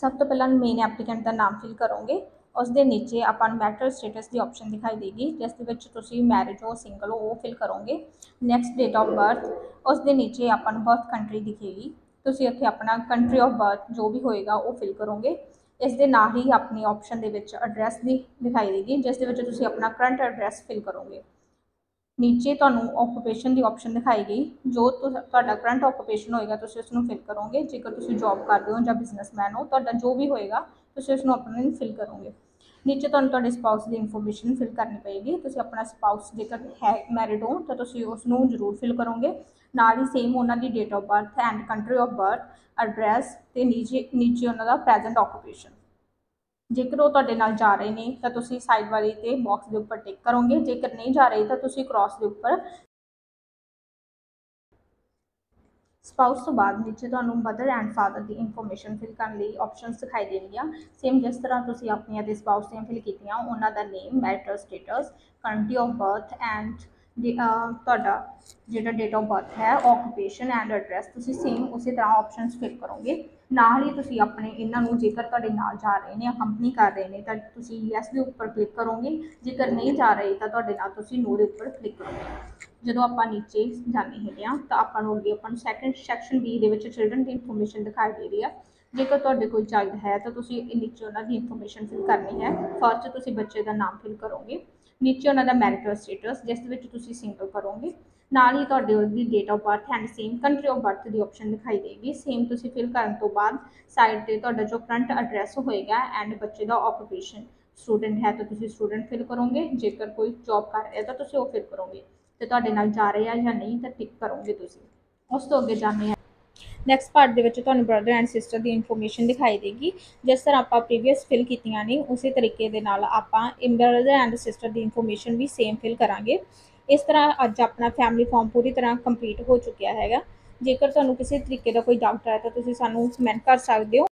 ਸਭ ਤੋਂ ਪਹਿਲਾਂ ਮੇਨ ਐਪਲੀਕੈਂਟ ਦਾ ਨਾਮ ਫਿਲ ਕਰੋਗੇ। ਉਸ ਦੇ ਨੀਚੇ ਆਪਾਂ ਨੂੰ ਮੈਟਰ ਸਟੇਟਸ ਦੀ ਆਪਸ਼ਨ ਦਿਖਾਈ ਦੇਗੀ, ਜਿਸ ਦੇ ਵਿੱਚ ਤੁਸੀਂ ਮੈਰਿਜ ਹੋ ਸਿੰਗਲ ਹੋ, ਉਹ ਫਿਲ ਕਰੋਗੇ। ਨੈਕਸਟ ਡੇਟ ਆਫ ਬਰਥ ਉਸ ਦੇ ਨੀਚੇ ਆਪਾਂ ਨੂੰ ਬਰਥ ਕੰਟਰੀ ਦਿਖੇਗੀ। ਤੁਸੀਂ ਇੱਥੇ ਆਪਣਾ ਕੰਟਰੀ ਆਫ ਬਰਥ ਜੋ ਵੀ ਹੋਏਗਾ, ਉਹ ਫਿਲ ਕਰੋਗੇ। ਇਸ ਦੇ ਨਾਲ ਹੀ ਆਪਣੀ ਆਪਸ਼ਨ ਦੇ ਵਿੱਚ ਐਡਰੈਸ ਦੀ ਦਿਖਾਈ ਦੇਗੀ, ਜਿਸ ਦੇ ਵਿੱਚ ਤੁਸੀਂ ਆਪਣਾ ਕਰੰਟ ਐਡਰੈਸ ਫਿਲ ਕਰੋਗੇ। ਨੀਚੇ ਤੁਹਾਨੂੰ ਆਕੂਪੇਸ਼ਨ ਦੀ ਆਪਸ਼ਨ ਦਿਖਾਈ ਗਈ, ਜੋ ਤੁਹਾਡਾ ਕਰੰਟ ਆਕੂਪੇਸ਼ਨ ਹੋਏਗਾ, ਤੁਸੀਂ ਉਸ ਨੂੰ ਫਿਲ ਕਰੋਗੇ। ਜੇਕਰ ਤੁਸੀਂ ਜੌਬ ਕਰਦੇ ਹੋ ਜਾਂ ਬਿਜ਼ਨਸਮੈਨ ਹੋ, ਤੁਹਾਡਾ ਜੋ ਵੀ ਹੋਏਗਾ, ਤੁਸੀਂ ਉਸ ਨੂੰ ਆਪਣੇ ਫਿਲ ਕਰੋਗੇ। ਨੀਚੇ ਤੁਹਾਨੂੰ ਤੁਹਾਡੇ ਸਪਾਊਸ ਦੀ ਇਨਫੋਰਮੇਸ਼ਨ ਫਿਲ ਕਰਨੀ ਪਏਗੀ। ਤੁਸੀਂ ਆਪਣਾ ਸਪਾਊਸ ਜੇਕਰ ਹੈ ਮੈਰਿਡ ਹੋ, ਤਾਂ ਤੁਸੀਂ ਉਸ ਨੂੰ ਜ਼ਰੂਰ ਫਿਲ ਕਰੋਗੇ। ਨਾਲ ਹੀ ਸੇਮ ਉਹਨਾਂ ਦੀ date of birth and country of birth address ਤੇ ਨੀਚੇ ਨੀਚੇ ਉਹਨਾਂ ਦਾ ਪ੍ਰੈਜ਼ੈਂਟ ਆਕੂਪੇਸ਼ਨ ਜੇਕਰ ਉਹ ਤੁਹਾਡੇ ਨਾਲ ਜਾ ਰਹੇ ਨੇ, ਤਾਂ ਤੁਸੀਂ ਸਾਈਡ ਵਾਲੀ ਤੇ ਬਾਕਸ ਦੇ ਉੱਪਰ ਟਿਕ ਕਰੋਗੇ, ਜੇਕਰ ਨਹੀਂ ਜਾ ਰਹੇ, ਤਾਂ ਤੁਸੀਂ ਕ੍ਰਾਸ ਦੇ ਉੱਪਰ ਸਪਾਊਸ ਤੋਂ ਬਾਅਦ ਨੀਚੇ ਤੁਹਾਨੂੰ ਮਦਰ ਐਂਡ ਫਾਦਰ ਦੀ ਇਨਫੋਰਮੇਸ਼ਨ ਫਿਲ ਕਰਨ ਲਈ ਆਪਸ਼ਨਸ ਦਿਖਾਈ ਦੇਣਗੀਆਂ। ਸੇਮ ਜਿਸ ਤਰ੍ਹਾਂ ਤੁਸੀਂ ਆਪਣੀਆਂ ਦੇ ਸਪਾਊਸ ਦੀਆਂ ਫਿਲ ਕੀਤੀਆਂ, ਉਹਨਾਂ ਦਾ name marital status country of birth and ਤੁਹਾਡਾ ਜਿਹੜਾ ਡੇਟ ਆਫ ਬਰਥ ਹੈ ਆਕੂਪੇਸ਼ਨ ਐਂਡ ਐਡਰੈਸ ਤੁਸੀਂ ਸੇਮ ਉਸੇ ਤਰ੍ਹਾਂ ਆਪਸ਼ਨਸ ਫਿਲ ਕਰੋਗੇ। ਨਾਲ ਹੀ ਤੁਸੀਂ ਆਪਣੇ ਇਹਨਾਂ ਨੂੰ ਜੇਕਰ ਤੁਹਾਡੇ ਨਾਲ ਜਾ ਰਹੇ ਨੇ ਕੰਪਨੀ ਕਰ ਰਹੇ ਨੇ, ਤਾਂ ਤੁਸੀਂ ਯੈਸ ਦੇ ਉੱਪਰ ਕਲਿੱਕ ਕਰੋਗੇ। ਜੇਕਰ ਨਹੀਂ ਜਾ ਰਹੇ, ਤਾਂ ਤੁਹਾਡੇ ਨਾਲ ਤੁਸੀਂ ਨੋ ਦੇ ਉੱਪਰ ਕਲਿੱਕ ਕਰੋਗੇ। ਜਦੋਂ ਆਪਾਂ ਨੀਚੇ ਜਾਂਦੇ ਹੈਗੇ ਆ ਤਾਂ ਆਪਾਂ ਨੂੰ ਅੱਗੇ ਆਪਾਂ ਨੂੰ ਸੈਕੰਡ ਸੈਕਸ਼ਨ ਬੀ ਦੇ ਵਿੱਚ ਚਿਲਡਰਨ ਦੀ ਇਨਫੋਰਮੇਸ਼ਨ ਦਿਖਾਈ ਦੇ ਰਹੀ ਆ। ਜੇਕਰ ਤੁਹਾਡੇ ਕੋਈ ਚਾਈਲਡ ਹੈ ਤਾਂ ਤੁਸੀਂ ਨੀਚੇ ਉਹਨਾਂ ਦੀ ਇਨਫੋਰਮੇਸ਼ਨ ਫਿਲ ਕਰਨੀ ਹੈ। ਫਸਟ ਤੁਸੀਂ ਬੱਚੇ ਦਾ ਨਾਮ ਫਿਲ ਕਰੋਗੇ। ਨੀਚੇ ਉਹਨਾਂ ਦਾ ਮੈਰਿਟਲ ਸਟੇਟਸ ਜਿਸ ਦੇ ਵਿੱਚ ਤੁਸੀਂ ਸਿੰਗਲ ਕਰੋਗੇ। ਨਾਲ ਹੀ ਤੁਹਾਡੇ ਉਹਦੀ date of birth and same country of birth the option ਦਿਖਾਈ ਦੇਗੀ। ਸੇਮ ਤੁਸੀਂ ਫਿਲ ਕਰਨ ਤੋਂ ਬਾਅਦ ਸਾਈਡ ਤੇ ਤੁਹਾਡਾ ਜੋ ਕਰੰਟ ਐਡਰੈਸ ਹੋਏਗਾ ਐਂਡ ਬੱਚੇ ਦਾ ਆਕੂਪੇਸ਼ਨ ਸਟੂਡੈਂਟ ਹੈ ਤਾਂ ਤੁਸੀਂ ਸਟੂਡੈਂਟ ਫਿਲ ਕਰੋਗੇ। ਜੇਕਰ ਕੋਈ ਜੌਬ ਕਰ ਰਿਹਾ ਤਾਂ ਤੁਸੀਂ ਉਹ ਫਿਲ ਕਰੋਗੇ। ਤੇ ਤੁਹਾਡੇ ਨਾਲ ਜਾ ਰਹੇ ਆ ਜਾਂ ਨਹੀਂ ਤਾਂ ਟਿਕ ਕਰੋਗੇ ਤੁਸੀਂ। ਉਸ ਤੋਂ ਅੱਗੇ ਜਾਂਦੇ ਆ ਨੈਕਸਟ ਪਾਰਟ ਦੇ ਵਿੱਚ ਤੁਹਾਨੂੰ ਬ੍ਰਦਰ ਐਂਡ ਸਿਸਟਰ ਦੀ ਇਨਫੋਰਮੇਸ਼ਨ ਦਿਖਾਈ ਦੇਗੀ। ਜਿਸ ਤਰ੍ਹਾਂ ਆਪਾਂ ਪ੍ਰੀਵੀਅਸ ਫਿਲ ਕੀਤੀਆਂ ਨੇ, ਉਸੇ ਤਰੀਕੇ ਦੇ ਨਾਲ ਆਪਾਂ ਬ੍ਰਦਰ ਐਂਡ ਸਿਸਟਰ ਦੀ ਇਨਫੋਰਮੇਸ਼ਨ ਵੀ ਸੇਮ ਫਿਲ ਕਰਾਂਗੇ। ਇਸ ਤਰ੍ਹਾਂ ਅੱਜ ਆਪਣਾ ਫੈਮਿਲੀ ਫਾਰਮ ਪੂਰੀ ਤਰ੍ਹਾਂ ਕੰਪਲੀਟ ਹੋ ਚੁੱਕਿਆ ਹੈਗਾ। ਜੇਕਰ ਤੁਹਾਨੂੰ ਕਿਸੇ ਤਰੀਕੇ ਦਾ ਕੋਈ ਡਾਊਟ ਹੈ, ਤਾਂ ਤੁਸੀਂ ਸਾਨੂੰ ਕਮੈਂਟ ਕਰ ਸਕਦੇ ਹੋ।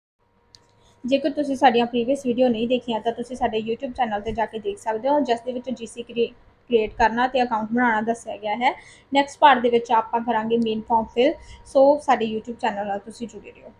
ਜੇਕਰ ਤੁਸੀਂ ਸਾਡੀਆਂ ਪ੍ਰੀਵੀਅਸ ਵੀਡੀਓ ਨਹੀਂ ਦੇਖੀਆਂ, ਤਾਂ ਤੁਸੀਂ ਸਾਡੇ YouTube ਚੈਨਲ ਤੇ ਜਾ ਕੇ ਦੇਖ ਸਕਦੇ ਹੋ, ਜਿਸ ਦੇ ਵਿੱਚ GC ਕ੍ਰੀਏਟ ਕਰਨਾ ਤੇ ਅਕਾਊਂਟ ਬਣਾਉਣਾ ਦੱਸਿਆ ਗਿਆ ਹੈ। ਨੈਕਸਟ ਪਾਰਟ ਦੇ ਵਿੱਚ ਆਪਾਂ ਕਰਾਂਗੇ ਮੇਨ ਫਾਰਮ ਫਿਲ ਸੋ ਸਾਡੇ YouTube ਚੈਨਲ ਨਾਲ ਤੁਸੀਂ ਜੁੜੇ ਰਹੋ।